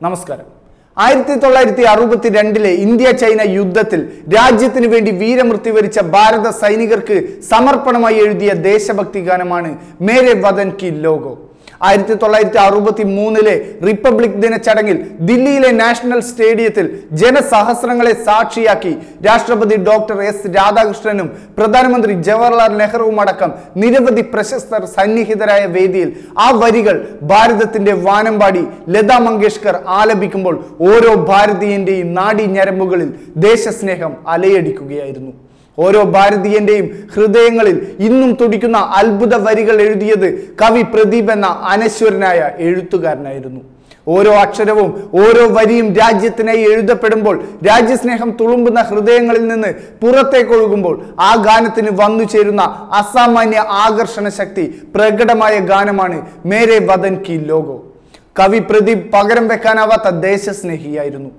നമസ്കാരം. ആയിരത്തി തൊള്ളായിരത്തി അറുപത്തി രണ്ടിലെ ഇന്ത്യ ചൈന യുദ്ധത്തിൽ രാജ്യത്തിന് വേണ്ടി വീരമൃത്യു വരിച്ച ഭാരത സൈനികർക്ക് സമർപ്പണമായി എഴുതിയ ദേശഭക്തി ഗാനമാണ് മേരെ വതൻ കി ലോഗോ ആയിരത്തി തൊള്ളായിരത്തി അറുപത്തി മൂന്നിലെ റിപ്പബ്ലിക് ദിന ചടങ്ങിൽ ദില്ലിയിലെ നാഷണൽ സ്റ്റേഡിയത്തിൽ ജനസഹസ്രങ്ങളെ സാക്ഷിയാക്കി രാഷ്ട്രപതി ഡോക്ടർ എസ് രാധാകൃഷ്ണനും പ്രധാനമന്ത്രി ജവഹർലാൽ നെഹ്റുവും അടക്കം നിരവധി പ്രശസ്തർ സന്നിഹിതരായ വേദിയിൽ ആ വരികൾ ഭാരതത്തിന്റെ വാനമ്പാടി ലതാ മങ്കേഷ്കർ ആലപിക്കുമ്പോൾ ഓരോ ഭാരതീയന്റെയും നാടി ഞരമ്പുകളിൽ ദേശസ്നേഹം അലയടിക്കുകയായിരുന്നു. ഓരോ ഭാരതീയന്റെയും ഹൃദയങ്ങളിൽ ഇന്നും തുടിക്കുന്ന അത്ഭുത വരികൾ എഴുതിയത് കവി പ്രദീപ് എന്ന അനശ്വരനായ എഴുത്തുകാരനായിരുന്നു. ഓരോ അക്ഷരവും ഓരോ വരിയും രാജ്യത്തിനായി എഴുതപ്പെടുമ്പോൾ രാജ്യസ്നേഹം തുളുമ്പുന്ന ഹൃദയങ്ങളിൽ നിന്ന് പുറത്തേക്കൊഴുകുമ്പോൾ ആ ഗാനത്തിന് വന്നു ചേരുന്ന അസാമാന്യ ആകർഷണ ശക്തി പ്രകടമായ ഗാനമാണ് മേരെ വദൻ കി ലോകോ. കവി പ്രദീപ് പകരം വെക്കാനാവാത്ത ദേശസ്നേഹിയായിരുന്നു.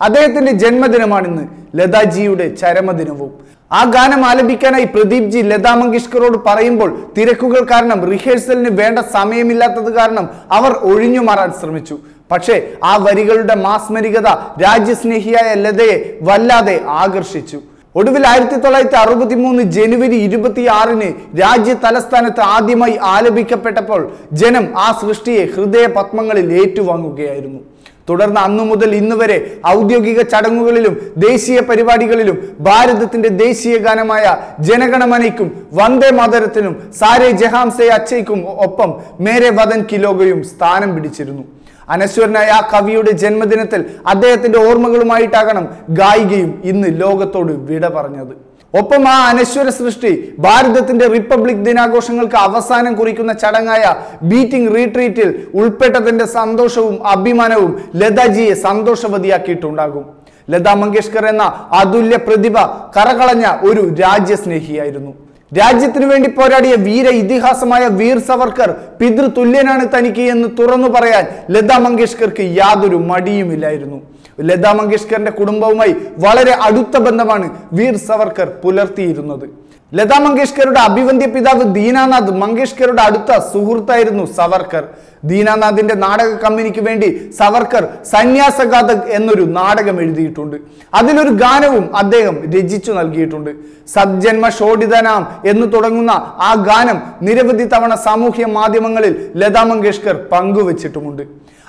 അദ്ദേഹത്തിന്റെ ജന്മദിനമാണിന്ന് ലതാജിയുടെ ചരമദിനവും. ആ ഗാനം ആലപിക്കാനായി പ്രദീപ് ജി ലതാ മങ്കേഷ്കറോട് പറയുമ്പോൾ തിരക്കുകൾ കാരണം റിഹേഴ്സലിന് വേണ്ട സമയമില്ലാത്തത് കാരണം അവർ ഒഴിഞ്ഞു മാറാൻ ശ്രമിച്ചു. പക്ഷേ ആ വരികളുടെ മാസ്മരികത രാജ്യസ്നേഹിയായ ലതയെ വല്ലാതെ ആകർഷിച്ചു. ഒടുവിൽ ആയിരത്തി തൊള്ളായിരത്തി അറുപത്തി മൂന്ന് ജനുവരി ഇരുപത്തിയാറിന് രാജ്യ തലസ്ഥാനത്ത് ആദ്യമായി ആലപിക്കപ്പെട്ടപ്പോൾ ജനം ആ സൃഷ്ടിയെ ഹൃദയ പത്മങ്ങളിൽ ഏറ്റുവാങ്ങുകയായിരുന്നു. തുടർന്ന് അന്നു മുതൽ ഇന്ന് വരെ ഔദ്യോഗിക ചടങ്ങുകളിലും ദേശീയ പരിപാടികളിലും ഭാരതത്തിന്റെ ദേശീയ ഗാനമായ ജനഗണമനയ്ക്കും വന്ദേ മാതരത്തിനും സാരെ ജഹാംസെ അച്ചയ്ക്കും ഒപ്പം മേരെ വദൻ കിലോഗയും സ്ഥാനം പിടിച്ചിരുന്നു. അനശ്വരനായ ആ കവിയുടെ ജന്മദിനത്തിൽ അദ്ദേഹത്തിന്റെ ഓർമ്മകളുമായിട്ടാകണം ഗായികയും ഇന്ന് ലോകത്തോട് വിട പറഞ്ഞത്. ഒപ്പം ആ അനശ്വര സൃഷ്ടി ഭാരതത്തിന്റെ റിപ്പബ്ലിക് ദിനാഘോഷങ്ങൾക്ക് അവസാനം കുറിക്കുന്ന ചടങ്ങായ ബീറ്റിംഗ് റീട്രീറ്റിൽ ഉൾപ്പെട്ടതിന്റെ സന്തോഷവും അഭിമാനവും ലതാജിയെ സന്തോഷവതിയാക്കിയിട്ടുണ്ടാകും. ലതാ മങ്കേഷ്കർ എന്ന അതുല്യ പ്രതിഭ കറകളഞ്ഞ ഒരു രാജ്യസ്നേഹിയായിരുന്നു. രാജ്യത്തിനു വേണ്ടി പോരാടിയ വീര ഇതിഹാസമായ വീർ സവർക്കർ പിതൃതുല്യനാണ് തനിക്ക് എന്ന് തുറന്നു പറയാൻ ലതാ മങ്കേഷ്കർക്ക് യാതൊരു മടിയുമില്ലായിരുന്നു. ലതാ മങ്കേഷ്കറിന്റെ കുടുംബവുമായി വളരെ അടുത്ത ബന്ധമാണ് വീർ സവർക്കർ പുലർത്തിയിരുന്നത്. ലതാ മങ്കേഷ്കറുടെ അഭിവന്ദ്യ പിതാവ് ദീനാനാഥ് മങ്കേഷ്കറുടെ അടുത്ത സുഹൃത്തായിരുന്നു സവർക്കർ. ദീനാനാഥിന്റെ നാടക കമ്പനിക്ക് വേണ്ടി സവർക്കർ സന്യാസഘാതക് എന്നൊരു നാടകം എഴുതിയിട്ടുണ്ട്. അതിലൊരു ഗാനവും അദ്ദേഹം രചിച്ചു നൽകിയിട്ടുണ്ട്. സജ്ജന്മ ഷോഡിതനാം എന്ന് തുടങ്ങുന്ന ആ ഗാനം നിരവധി തവണ സാമൂഹ്യ മാധ്യമങ്ങളിൽ ലതാ മങ്കേഷ്കർ പങ്കുവച്ചിട്ടുമുണ്ട്.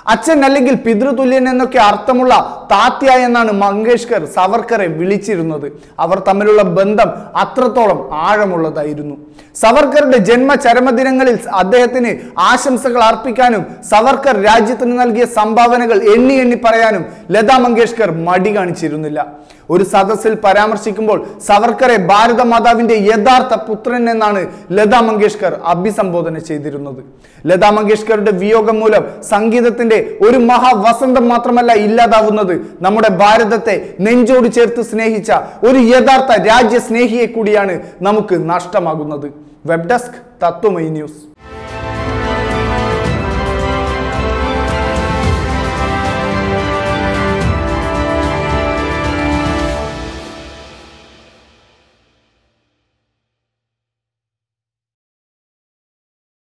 അച്ഛൻ അല്ലെങ്കിൽ പിതൃതുല്യൻ എന്നൊക്കെ അർത്ഥമുള്ള താത്യ എന്നാണ് മങ്കേഷ്കർ സവർക്കറെ വിളിച്ചിരുന്നത്. അവർ തമ്മിലുള്ള ബന്ധം അത്രത്തോളം ആഴമുള്ളതായിരുന്നു. സവർക്കറുടെ ജന്മ ചരമദിനങ്ങളിൽ അദ്ദേഹത്തിന് ആശംസകൾ അർപ്പിക്കാനും സവർക്കർ രാജ്യത്തിന് നൽകിയ സംഭാവനകൾ എണ്ണി എണ്ണി പറയാനും ലതാ മങ്കേഷ്കർ മടി കാണിച്ചിരുന്നില്ല. ഒരു സദസ്സിൽ പരാമർശിക്കുമ്പോൾ സവർക്കറെ ഭാരത മാതാവിന്റെ യഥാർത്ഥ പുത്രൻ എന്നാണ് ലതാ മങ്കേഷ്കർ അഭിസംബോധന ചെയ്തിരുന്നത്. ലതാ മങ്കേഷ്കറുടെ വിയോഗം മൂലം സംഗീതത്തിന്റെ ഒരു മഹാവസന്തം മാത്രമല്ല ഇല്ലാതാവുന്നത്. നമ്മുടെ ഭാരതത്തെ നെഞ്ചോട് ചേർത്ത് സ്നേഹിച്ച ഒരു യഥാർത്ഥ രാജ്യ സ്നേഹിയെ കൂടിയാണ് നമുക്ക് നഷ്ടമാകുന്നത്. Web desk Tatwamayi news